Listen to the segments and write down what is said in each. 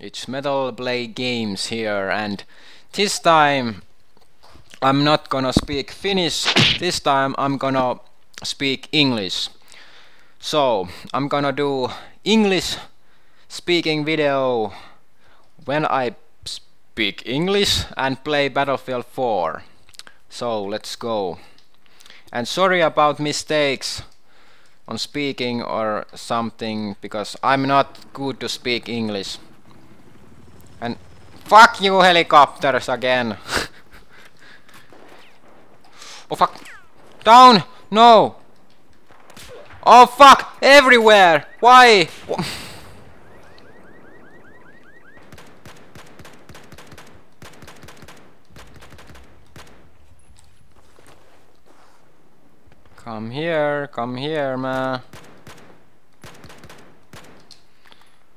It's MetalPlay Games here and this time I'm not gonna speak Finnish, this time I'm gonna speak English. So, I'm gonna do English speaking video when I speak English and play Battlefield 4. So, let's go. And sorry about mistakes on speaking or something because I'm not good to speak English. And fuck you helicopters again. oh fuck. Down! No! Oh fuck! Everywhere! Why? Come here, come here, man.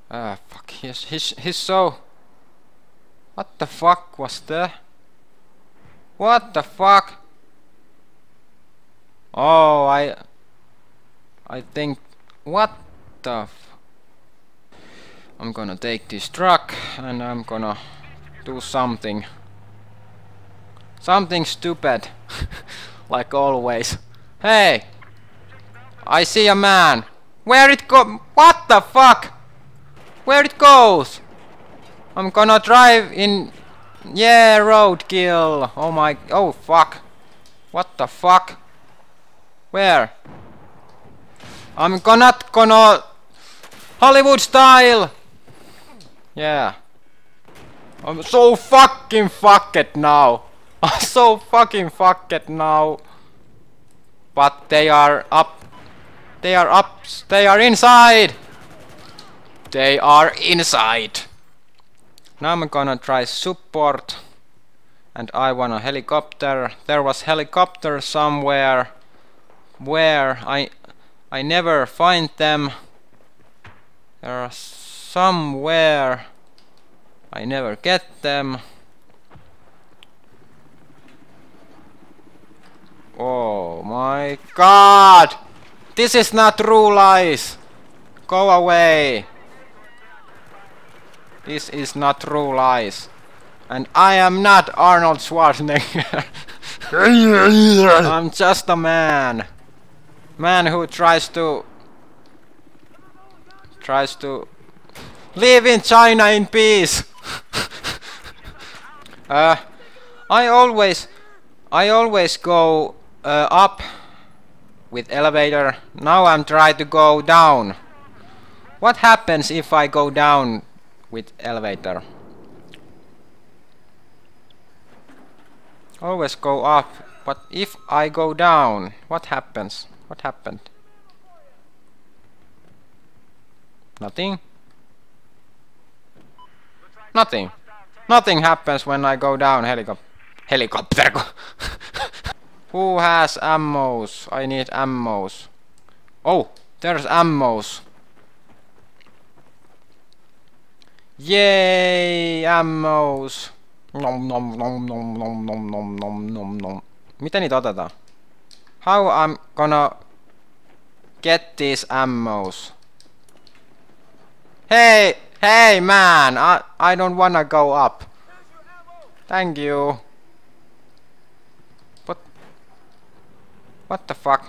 Ah, fuck, he's, he's, he's so... What the fuck was that? What the fuck? Oh, I... I think... What the I'm gonna take this truck and I'm gonna do something. Something stupid. like always. Hey! I see a man! Where it go- What the fuck? Where it goes? I'm gonna drive in... Yeah, roadkill! Oh my... Oh fuck! What the fuck? Where? I'm gonna... gonna... Hollywood style! Yeah. I'm so fucking fucked now! I'm so fucking fucked now! But they are up. They are up. They are inside. They are inside. Now I'm gonna try support. And I want a helicopter. There was helicopter somewhere. Where? I I never find them. There are somewhere. I never get them. Oh my god! This is not true lies! Go away! This is not true lies. And I am not Arnold Schwarzenegger. I'm just a man. Man who tries to... Tries to... Live in China in peace! uh, I always... I always go uh, up with elevator. Now I'm trying to go down. What happens if I go down with elevator? Always go up, but if I go down, what happens? What happened? Nothing? Nothing. Nothing happens when I go down helicopter. Helicopter. Who has ammos? I need ammos. Oh, there's ammos. Yay, ammos. Nom nom nom nom nom nom nom nom nom nom. Miten niitä otetaan? How I'm gonna get these ammos? Hey, hey man, I I don't wanna go up. Thank you. What the fuck?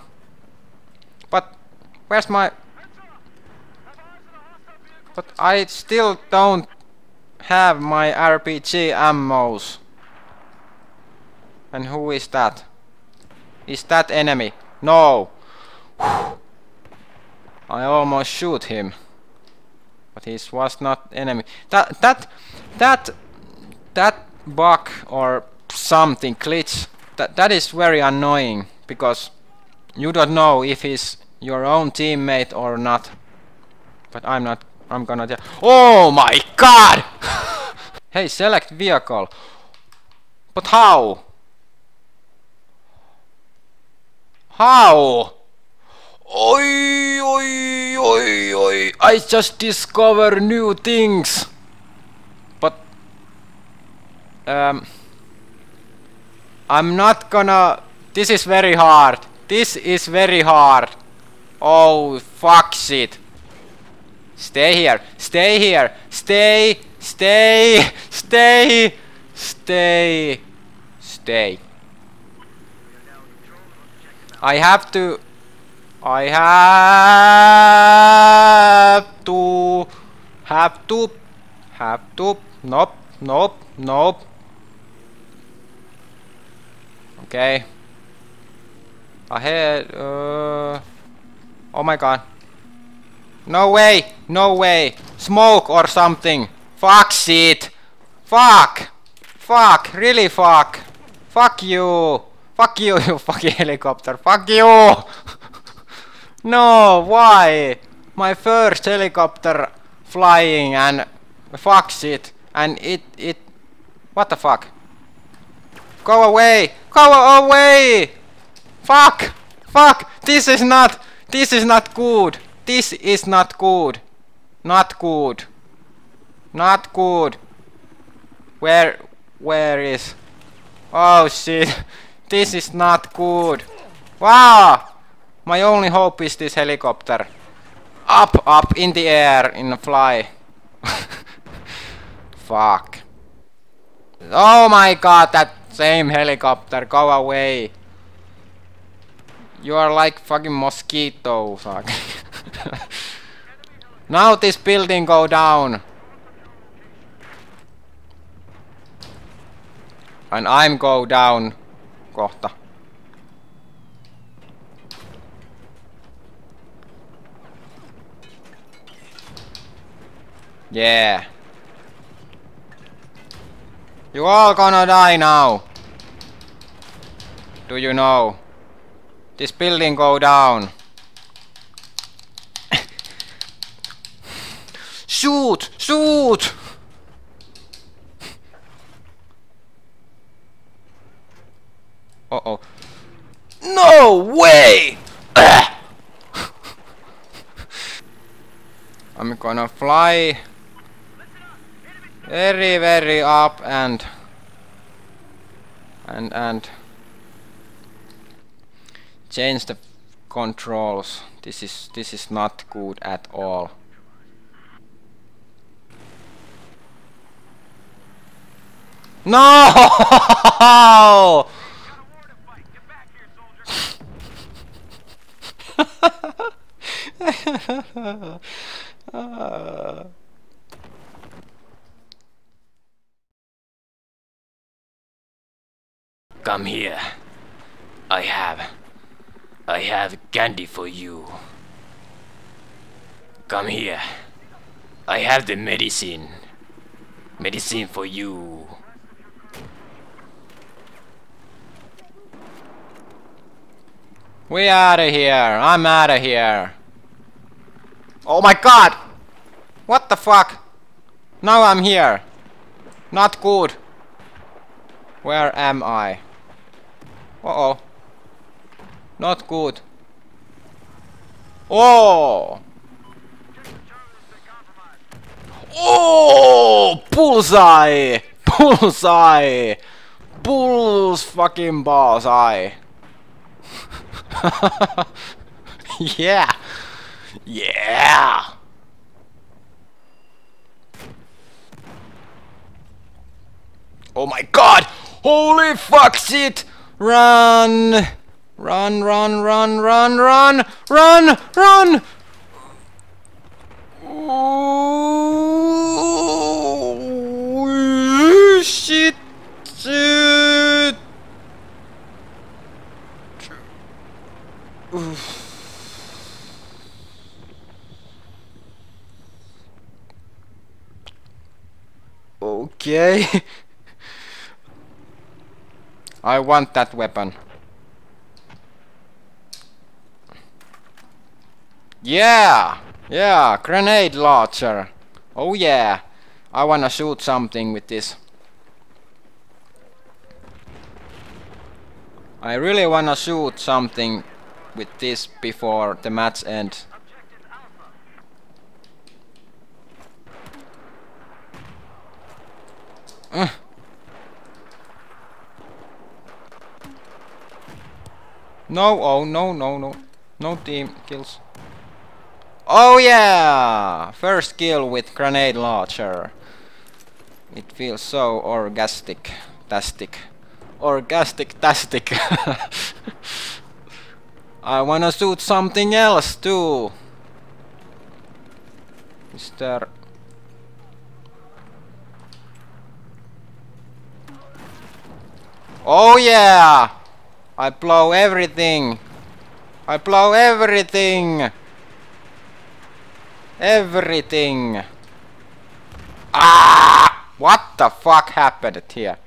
But where's my... But I still don't have my RPG ammos. And who is that? Is that enemy? No! I almost shoot him. But he was not enemy. That that that that bug or something glitch that that is very annoying because you don't know if he's your own teammate or not. But I'm not. I'm gonna tell. Oh my god! hey, select vehicle. But how? How? Oi, oi, oi, oi. I just discover new things. But um I'm not gonna this is very hard. This is very hard. Oh, fuck shit. Stay here. Stay here. Stay Stay, stay, stay, stay. I have to... I have to... Have to... Have to... Nope, nope, nope. Okay. Ahead, uh... Oh my god. No way! No way! Smoke or something! Fuck shit! Fuck! Fuck! Really fuck! Fuck you! Fuck you, you fucking helicopter! Fuck you! no, why? My first helicopter flying and fuck shit and it it what the fuck? Go away! Go away! Fuck! Fuck! This is not this is not good! This is not good. Not good. Not good. Where where is Oh shit. This is not good. Wow! My only hope is this helicopter. Up, up, in the air, in a fly. Fuck. Oh my god, that same helicopter, go away. You are like fucking mosquito, fuck. now this building go down. And I'm go down kohta. Yeah. You all gonna die now. Do you know? This building go down. Shoot! Shoot! Uh oh. No way! I'm gonna fly very very up and and and change the controls this is this is not good at all no Come here. I have... I have candy for you. Come here. I have the medicine. Medicine for you. We out of here. I'm out of here. Oh my god! What the fuck? Now I'm here. Not good. Where am I? Uh-oh. Not good. Oh! Oh! Bullseye! Bullseye! Bulls fucking bullseye! yeah! Yeah! Oh my god! Holy fuck shit! Run! Run, run, run, run, run, run, run! Oh, Okay. I want that weapon. Yeah! Yeah, grenade launcher. Oh yeah. I wanna shoot something with this. I really wanna shoot something with this before the match ends. Uh. No, oh, no, no, no. No team kills. Oh yeah! First kill with grenade launcher. It feels so orgastic. Tastic. Orgastic tastic. I wanna shoot something else too. Is there... Oh yeah! I blow everything. I blow everything. Everything. Ah! What the fuck happened here?